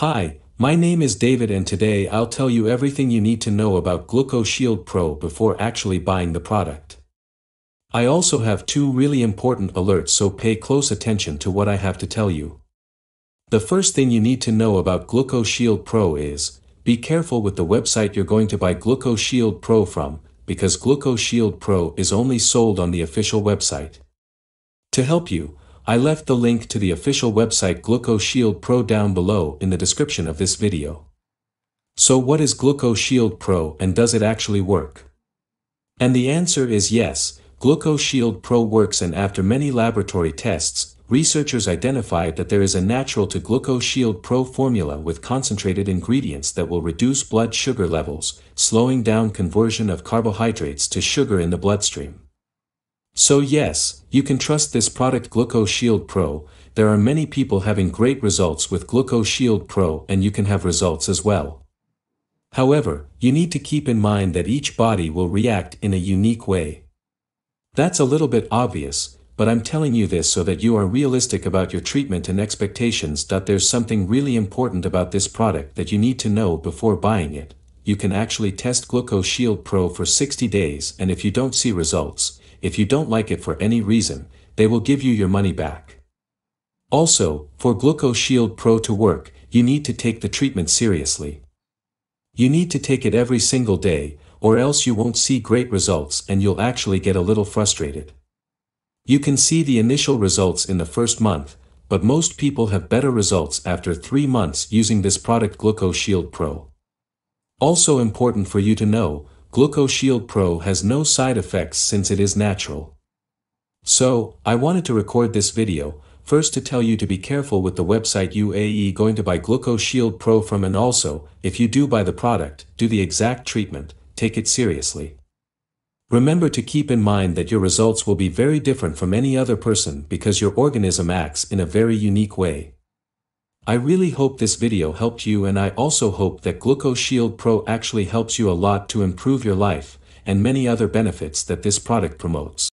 Hi, my name is David and today I'll tell you everything you need to know about GlucoShield Pro before actually buying the product. I also have two really important alerts so pay close attention to what I have to tell you. The first thing you need to know about GlucoShield Pro is, be careful with the website you're going to buy GlucoShield Pro from, because GlucoShield Pro is only sold on the official website. To help you, I left the link to the official website GlucoShield Pro down below in the description of this video. So what is GlucoShield Pro and does it actually work? And the answer is yes, GlucoShield Pro works and after many laboratory tests, researchers identified that there is a natural to GlucoShield Pro formula with concentrated ingredients that will reduce blood sugar levels, slowing down conversion of carbohydrates to sugar in the bloodstream. So yes, you can trust this product GlucoShield Pro, there are many people having great results with GlucoShield Pro and you can have results as well. However, you need to keep in mind that each body will react in a unique way. That's a little bit obvious, but I'm telling you this so that you are realistic about your treatment and expectations. That there's something really important about this product that you need to know before buying it. You can actually test GlucoShield Pro for 60 days and if you don't see results, if you don't like it for any reason, they will give you your money back. Also, for GlucoShield Pro to work, you need to take the treatment seriously. You need to take it every single day, or else you won't see great results and you'll actually get a little frustrated. You can see the initial results in the first month, but most people have better results after 3 months using this product GlucoShield Pro. Also important for you to know, GlucoShield Pro has no side effects since it is natural. So, I wanted to record this video, first to tell you to be careful with the website UAE going to buy GlucoShield Pro from and also, if you do buy the product, do the exact treatment, take it seriously. Remember to keep in mind that your results will be very different from any other person because your organism acts in a very unique way. I really hope this video helped you and I also hope that GlucoShield Pro actually helps you a lot to improve your life, and many other benefits that this product promotes.